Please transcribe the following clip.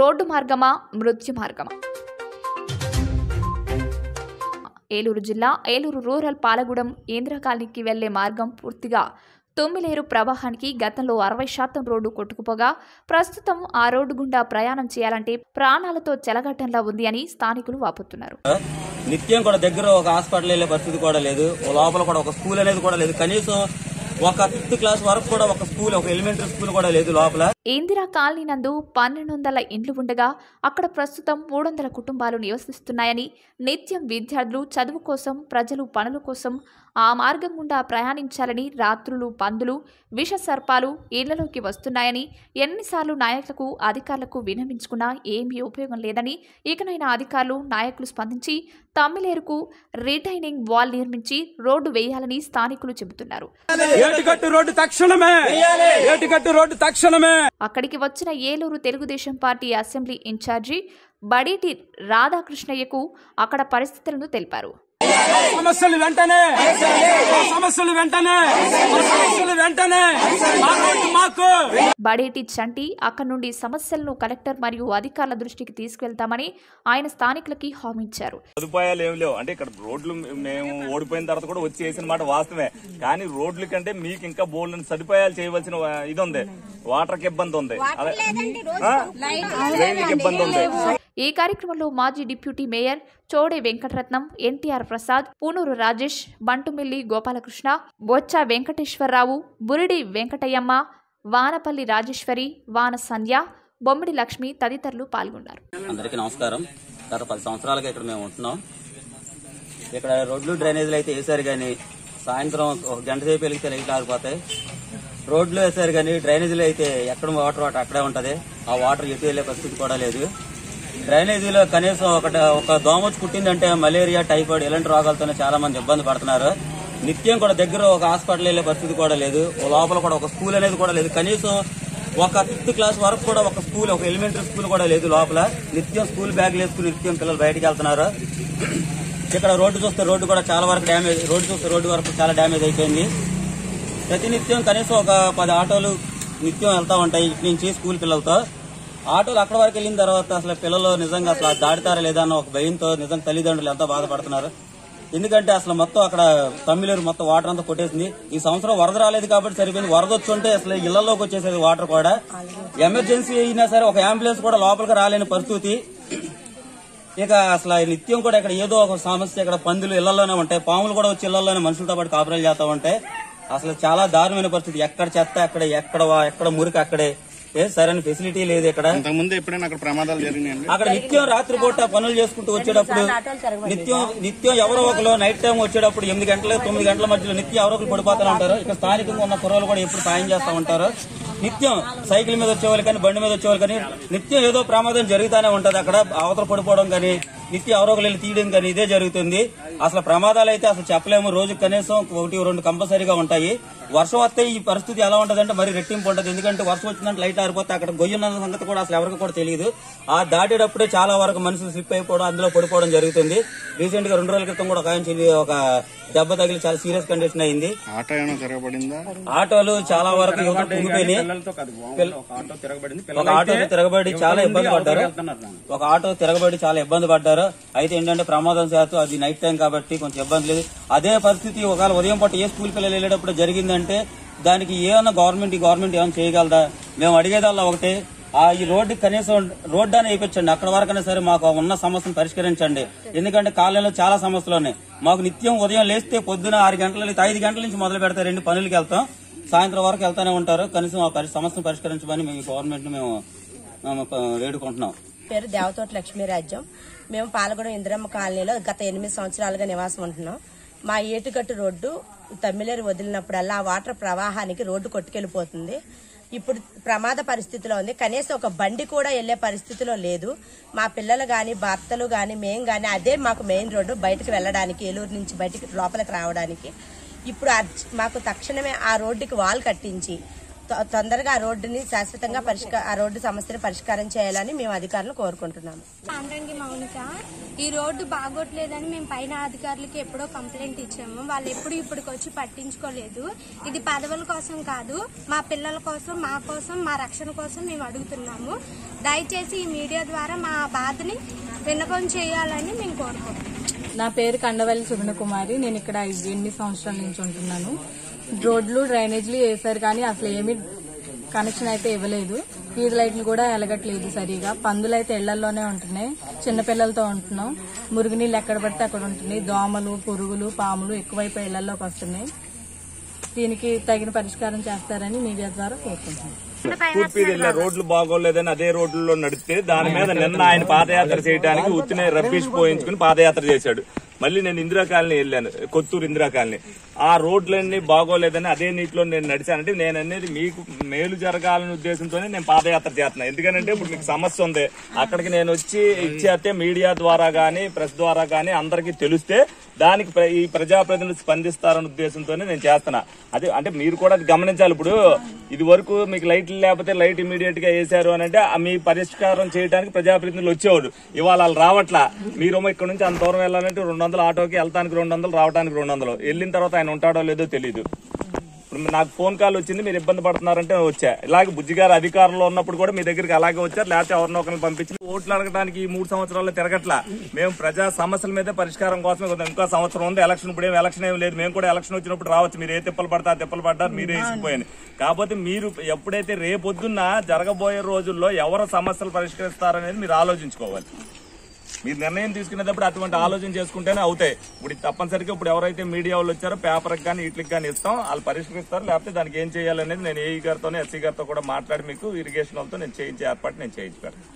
Road మార్గమా మృత్యు మార్గమా? ఏలూరు జిల్లా Eluru rural Palagudem Indira కాలనీకి వెళ్ళే మార్గం పూర్తిగా తొమ్మిలేరు ప్రవాహానికి గతంలో అరవై శాతం రోడ్డు కొట్టుకుపోగా ప్రస్తుతం ఆ రోడ్డు గుండా ప్రయాణం చేయాలంటే ప్రాణాలతో చెలగట్టంలా ఉంది అని స్థానికులు వాపోతున్నారు. నిత్యం కూడా దగ్గర ఒక హాస్పిటల్ వెళ్ళే పరిస్థితి కూడా లేదు. లోపల కూడా ఒక స్కూల్ అనేది కూడా లేదు. కనీసం ఒక ఫిఫ్త్ క్లాస్ వరకు కూడా ఒక స్కూల్ ఒక ఎలిమెంటరీ స్కూల్ కూడా లేదు లోపల. ఇందిరా కాలనీ నందు పన్నెండు వందల ఇండ్లు ఉండగా అక్కడ ప్రస్తుతం మూడు వందల కుటుంబాలు నివసిస్తున్నాయని నిత్యం విద్యార్థులు చదువు కోసం ప్రజలు పనుల కోసం ఆ మార్గం గుండా ప్రయాణించాలని రాత్రులు పందులు విష సర్పాలు ఇళ్ళలోకి వస్తున్నాయని ఎన్నిసార్లు నాయకులకు అధికారులకు విన్నవించుకున్నా ఏమీ ఉపయోగం లేదని ఇకనైనా అధికారులు నాయకులు స్పందించి తమ్మిలేరుకు రిటైనింగ్ వాల్ నిర్మించి రోడ్డు వేయాలని స్థానికులు చెబుతున్నారు. ఏటిగట్టు రోడ్డు తక్షణమే! ఏటిగట్టు రోడ్డు తక్షణమే! అక్కడికి వచ్చిన Eluru Telugu Desam party assembly incharge Badeti రాధాకృష్ణయ్యకు అక్కడ పరిస్థితులను తెలిపారు. సమస్యలు వెంటనే. సమస్యలు వెంటనే. సమస్యలు వెంటనే. మాకు బడేటి చంటి అక్కడి నుండి సమస్యలను కలెక్టర్ మరియు అధికారుల దృష్టికి తీసుకెళ్తామని ఆయన స్థానికులకి హామీ ఇచ్చారు. సదుపాయాలు ఏమి లేవు. అంటే ఇక్కడ రోడ్లు మేము ఓడిపోయిన తర్వాత కూడా వచ్చి వేసిన మాట వాస్తవమే. కానీ రోడ్ల కంటే మీకు ఇంకా బోల్డ్ సదుపాయాలు చేయవలసిన ఇది ఉంది. వాటర్కి ఇబ్బంది ఉంది ఇబ్బంది ఉంది. ఈ కార్యక్రమంలో మాజీ deputy mayor Chode Venkataratnam NTR Prasad Punuru Rajesh Bantumilli Gopalakrishna Boccha Venkateswara Rao Buridi వెంకటయ్యమ్మ Vanapalli Rajeshwari వాన సంధ్య బొమ్మిడి లక్ష్మి తదితరులు పాల్గొన్నారు. అందరికీ నమస్కారం. గత పది సంవత్సరాలుగా ఇక్కడ మేము ఉంటున్నాం. ఇక్కడ రోడ్లు డ్రైనేజీలు అయితే వేసారు కానీ సాయంత్రం ఒక గంట సేపు వెలిగితే లైట్లు ఆగిపోతాయి. రోడ్లు వేసారు కానీ డ్రైనేజీలు అయితే ఎక్కడ వాటర్ వాటర్ అక్కడే ఉంటుంది. ఆ వాటర్ ఎటు వెళ్ళే పరిస్థితి కూడా లేదు. డ్రైనేజీలో కనీసం ఒక ఒక దోమ కుట్టిందంటే మలేరియా టైఫాయిడ్ ఇలాంటి రోగాలతోనే చాలా మంది ఇబ్బంది పడుతున్నారు. నిత్యం కూడా దగ్గర ఒక హాస్పిటల్ వెళ్ళే పరిస్థితి కూడా లేదు. లోపల కూడా ఒక స్కూల్ అనేది కూడా లేదు. కనీసం ఒక ఫిఫ్త్ క్లాస్ వరకు కూడా ఒక స్కూల్ ఒక ఎలిమెంటరీ స్కూల్ కూడా లేదు లోపల. నిత్యం స్కూల్ బ్యాగులు వేసుకుని నిత్యం పిల్లలు బయటికి వెళ్తున్నారు. ఇక్కడ రోడ్డు చూస్తే రోడ్డు కూడా చాలా వరకు డ్యామేజ్ రోడ్డు చూస్తే రోడ్డు వరకు చాలా డ్యామేజ్ అయిపోయింది. ప్రతినిత్యం కనీసం ఒక పది ఆటోలు నిత్యం వెళ్తా ఉంటాయి. ఇటు నుంచి స్కూల్ పిల్లలతో. ఆటోలు అక్కడ వరకు వెళ్ళిన తర్వాత అసలు పిల్లలు నిజంగా అసలు దాడితారా లేదా అన్న ఒక భయంతో నిజంగా తల్లిదండ్రులు ఎంతో బాధపడుతున్నారు. ఎందుకంటే అసలు మొత్తం అక్కడ తమ్మిలేరు మొత్తం వాటర్ అంతా కొట్టేసింది. ఈ సంవత్సరం వరద రాలేదు కాబట్టి సరిపోయింది. వరద వచ్చి ఉంటే అసలు ఇళ్ళలోకి వచ్చేసేది వాటర్ కూడా. ఎమర్జెన్సీ అయినా సరే ఒక అంబులెన్స్ కూడా లోపలికి రాలేని పరిస్థితి. ఇక అసలు నిత్యం కూడా ఇక్కడ ఏదో ఒక సమస్య ఇక్కడ పందులు ఇళ్ళలోనే ఉంటాయి. పాములు కూడా వచ్చి ఇళ్ళలోనే మనుషులతో పాటు కాపురాలు చేస్తా ఉంటాయి. అసలు చాలా దారుణమైన పరిస్థితి. ఎక్కడ చెత్త అక్కడే ఎక్కడ వా- ఎక్కడ మురికి అక్కడే. ఏ సరైన ఫెసిలిటీ లేదు ఇక్కడ. ఇంతకుముందు ఎప్పుడైనా అక్కడ ప్రమాదాలు జరిగినాయండి? అక్కడ నిత్యం రాత్రిపూట పనులు చేసుకుంటూ వచ్చేటప్పుడు నిత్యం నిత్యం ఎవరో ఒకరు నైట్ టైం వచ్చేటప్పుడు ఎనిమిది గంటల తొమ్మిది గంటల మధ్యలో నిత్యం ఎవరో ఒకరు పడిపోతూ ఉంటారు. ఇక్కడ స్థానికంగా ఉన్న కుర్రలు కూడా ఎప్పుడు సాయం చేస్తూ ఉంటారు. నిత్యం సైకిల్ మీద వచ్చేవాళ్ళు కానీ బండి మీద వచ్చేవాళ్ళు కానీ నిత్యం ఏదో ప్రమాదం జరుగుతూనే ఉంటది అక్కడ. అవతల పడిపోవడం కానీ నిత్యం ఎవరో ఒకరు తీయడం కానీ ఇదే జరుగుతుంది. అసలు ప్రమాదాలు అయితే అసలు చెప్పలేము. రోజు కనీసం ఒకటి రెండు కంపల్సరీగా ఉంటాయి. వర్షం వస్తే ఈ పరిస్థితి ఎలా ఉంటదంటే మరి రెట్టింపు ఉంటది. ఎందుకంటే వర్షం వచ్చిందంటే లైట్ ఆరిపోతే అక్కడ గొయ్యున్న సంగతి కూడా అసలు ఎవరికి కూడా తెలియదు. ఆ దాటేటప్పుడే చాలా వరకు మనుషులు స్లిప్ అయిపోవడం అందులో పడిపోవడం జరుగుతుంది. రీసెంట్గా రెండు రోజుల క్రితం కూడా ఒక ఆయన ఒక దెబ్బ తగిలి చాలా సీరియస్ కండిషన్ అయింది. ఆటోలు చాలా వరకు ఒక ఆటో తిరగబడి చాలా ఇబ్బంది పడ్డారు. ఒక ఆటో తిరగబడి చాలా ఇబ్బంది పడ్డారు. అయితే ఏంటంటే ప్రమాదం శాతం అది నైట్ టైం కాబట్టి కొంచెం ఇబ్బంది లేదు అదే పరిస్థితి ఒకవేళ ఉదయం పూట ఏ స్కూల్ పిల్లలు వెళ్ళేటప్పుడు జరిగిందంటే దానికి ఏమన్నా గవర్నమెంట్ ఈ గవర్నమెంట్ ఏమైనా చేయగలదా మేము అడిగేదల్లా ఒకటే ఆ ఈ రోడ్డు కనీసం రోడ్డు అని వేయించండి అక్కడ వరకైనా సరే మాకు ఉన్న సమస్యను పరిష్కరించండి ఎందుకంటే కాలనీలో చాలా సమస్యలు ఉన్నాయి మాకు నిత్యం ఉదయం లేస్తే పొద్దున ఆరు గంటల నుంచి ఐదు గంటల నుంచి మొదలు పెడతారు రెండు పనులకి వెళ్తాం సాయంత్రం వరకు వెళ్తానే ఉంటారు కనీసం ఆ సమస్యను పరిష్కరించమని మేము గవర్నమెంట్ మేము వేడుకుంటున్నాం పేరు దేవతోటి లక్ష్మీరాజ్యం మేము పాలగూడెం ఇందిరమ్మ కాలనీలో గత ఎనిమిది సంవత్సరాలుగా నివాసం ఉంటున్నాం. మా ఏటుగట్టు రోడ్డు తమ్మిలేరు వదిలినప్పుడల్లా ఆ వాటర్ ప్రవాహానికి రోడ్డు కొట్టుకెళ్ళిపోతుంది. ఇప్పుడు ప్రమాద పరిస్థితిలో ఉంది. కనీసం ఒక బండి కూడా వెళ్ళే పరిస్థితిలో లేదు. మా పిల్లలు కానీ భర్తలు కానీ మేము కానీ అదే మాకు మెయిన్ రోడ్డు బయటకు వెళ్ళడానికి ఏలూరు నుంచి బయటికి లోపలికి రావడానికి. ఇప్పుడు మాకు తక్షణమే ఆ రోడ్డుకి వాల్ కట్టించి తొందరగా ఆ రోడ్డుని శాశ్వతంగా పరిష్కార ఆ రోడ్డు సమస్యను పరిష్కారం చేయాలని మేము అధికారులు కోరుకుంటున్నాము. ఆంధ్రంగి మౌనిక ఈ రోడ్డు బాగోట్లేదని మేము పైన అధికారులకి ఎప్పుడో కంప్లైంట్ ఇచ్చాము. వాళ్ళు ఎప్పుడు ఇప్పటికి వచ్చి పట్టించుకోలేదు. ఇది పదవుల కోసం కాదు మా పిల్లల కోసం మా కోసం మా రక్షణ కోసం మేము అడుగుతున్నాము. దయచేసి ఈ మీడియా ద్వారా మా బాధని విన్నపం చేయాలని మేము కోరుకుంటున్నాం నా పేరు కండవల్లి సుగుణకుమారి. నేను ఇక్కడ ఐదు- ఎనిమిది సంవత్సరాల నుంచి ఉంటున్నాను. రోడ్లు డ్రైనేజీలు వేశారు కానీ అసలు ఏమి కనెక్షన్ అయితే ఇవ్వలేదు. ఫీజు లైట్లు కూడా వెలగట్లేదు సరిగా. పందులు అయితే ఇళ్ళలోనే ఉంటున్నాయి. చిన్నపిల్లలతో ఉంటున్నాం. మురుగునీళ్ళు ఎక్కడ పడితే అక్కడ ఉంటున్నాయి. దోమలు పురుగులు పాములు ఎక్కువైపోయి ఇళ్ళలోకి వస్తున్నాయి. దీనికి తగిన పరిష్కారం చేస్తారని మీడియా ద్వారా కోరుకుంటున్నాను. వెళ్ళే రోడ్లు బాగోలేదని అదే రోడ్లలో నడిస్తే దాని మీద నిన్న ఆయన పాదయాత్ర చేయడానికి ఉత్తినే రబ్బీష్ పోయించుకుని పాదయాత్ర చేశాడు. మళ్ళీ నేను ఇందిరా కాలనీ వెళ్ళాను కొత్తూరు ఇందిరా కాలనీ. ఆ రోడ్లన్నీ బాగోలేదని అదే నీటిలో నేను నడిచానంటే నేను అనేది మీకు మేలు జరగాలనే ఉద్దేశంతోనే నేను పాదయాత్ర చేస్తున్నాను ఎందుకంటే ఇప్పుడు మీకు సమస్య ఉంది. అక్కడికి నేను వచ్చి ఇచ్చేస్తే మీడియా ద్వారా గానీ ప్రెస్ ద్వారా గానీ అందరికీ తెలిస్తే దానికి ప్ర- ఈ ప్రజాప్రతినిధులు స్పందిస్తారనే ఉద్దేశంతోనే నేను చేస్తున్నా. అదే అంటే మీరు కూడా గమనించాలి ఇప్పుడు ఇది వరకు మీకు లైట్లు లేకపోతే లైట్ ఇమీడియట్గా వేసారు అని అంటే ఆ మీ పరిష్కారం చేయడానికి ప్రజాప్రతినిధులు వచ్చేవాడు ఇవాళ వాళ్ళు రావట్లా. మీరు ఇక్కడ నుంచి అంత దూరం వెళ్ళాలంటే రెండు వందలు ఆటోకి వెళ్తానికి రెండు వందలు రావడానికి రెండు వందలు. వెళ్ళిన తర్వాత ఆయన ఉంటాడో లేదో తెలియదు ఇప్పుడు నాకు ఫోన్ కాల్ వచ్చింది మీరు ఇబ్బంది పడుతున్నారంటే వచ్చా. ఇలాగే బుజ్జిగారు అధికారంలో ఉన్నప్పుడు కూడా మీ దగ్గరికి అలాగే వచ్చారు లేకపోతే ఎవరినో ఒకరిని పంపించి ఓట్లు అడగడానికి ఈ మూడు సంవత్సరాల్లో తిరగట్లా. మేము ప్రజా సమస్యల మీద పరిష్కారం కోసమే ఇంకో ఇంకా సంవత్సరం ఉంది ఎలక్షన్ ఇప్పుడు ఏం ఎలక్షన్ ఏం లేదు. మేము కూడా ఎలక్షన్ వచ్చినప్పుడు రావచ్చు. మీరు ఏ తిప్పలు పడతా తిప్పలు పడ్డారు మీరే వేసిపోయాను కాకపోతే మీరు ఎప్పుడైతే రేపొద్దున్న జరగబోయే రోజుల్లో ఎవరు సమస్యలు పరిష్కరిస్తారనేది మీరు ఆలోచించుకోవాలి. మీరు నిర్ణయం తీసుకునేటప్పుడు అటువంటి ఆలోచన చేసుకుంటేనే అవుతాయి. ఇప్పుడు తప్పనిసరిగా ఇప్పుడు ఎవరైతే మీడియా వాళ్ళు వచ్చారో పేపర్కి కానీ వీటికి కానీ ఇస్తాం వాళ్ళు పరిష్కరిస్తారు. లేకపోతే దానికి ఏం చేయాలనేది నేను ఏఈ గారితో ఎస్సీ గారితో కూడా మాట్లాడి మీకు ఇరిగేషన్ వాళ్ళతో నేను చేయించే ఏర్పాటు నేను చేయించి పెడతాను